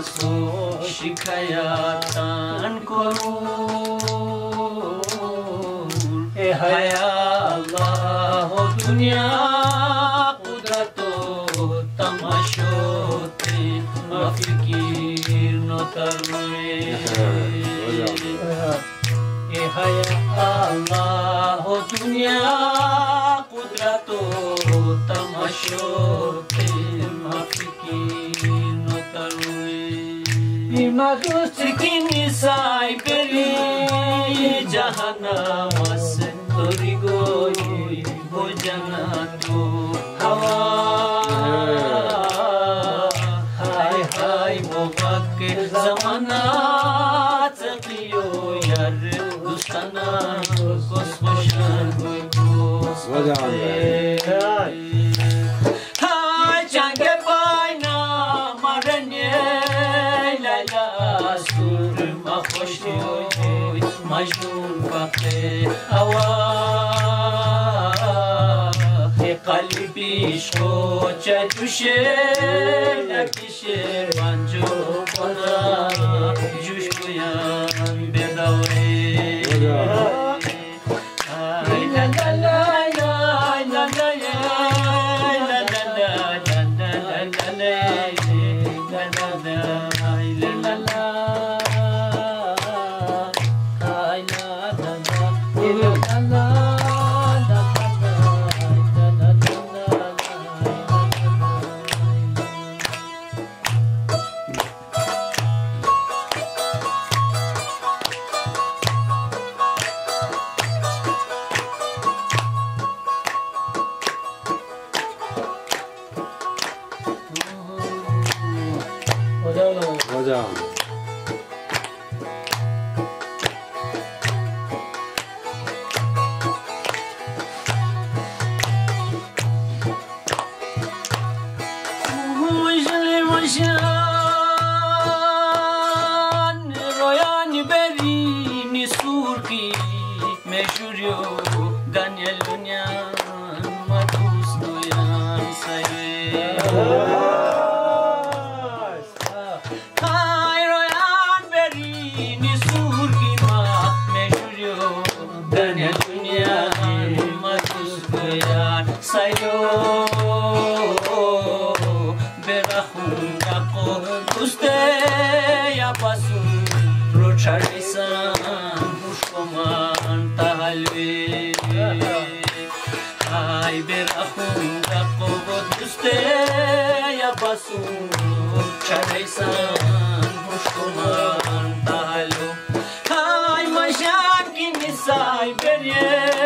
আসো শিখায়া দান করো এ হায়া আল্লাহ দুনিয়া কুদরত তমাশোতে মাফিকির নতর এ হায়া আল্লাহ দুনিয়া কুদরত তমাশোতে مغز کی میسای بری جهنم سندوری گوی بو جناتو هوا های های موقع زمانا تقیو یر دوستانا کس خوشن گوی کس مجنون فقير هواك قلبي شكوتة تشير لك تشير وانجو فضا جوش بيان بدوري لا لا لا Yeah. قلبي هاي برخون قوت دسته یا بسون چریسان خوشتومان بالو هاي مشاکی نیسای بریه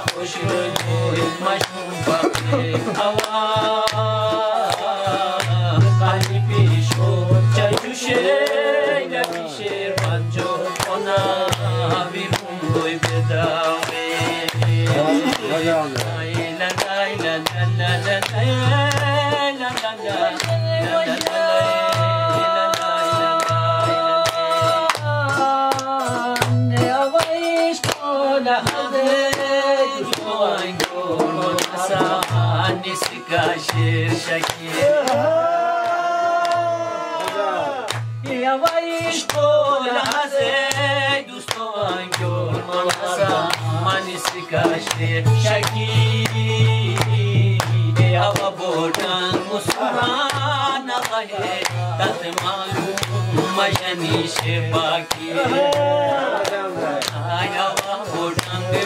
خوش وجوه مشوقة أوان kaşır şakir Yavaş kolase dostan görmasa Manisi kaşır şakir Yava bordan muskuran Allah'e tatmalu Majanişe bakir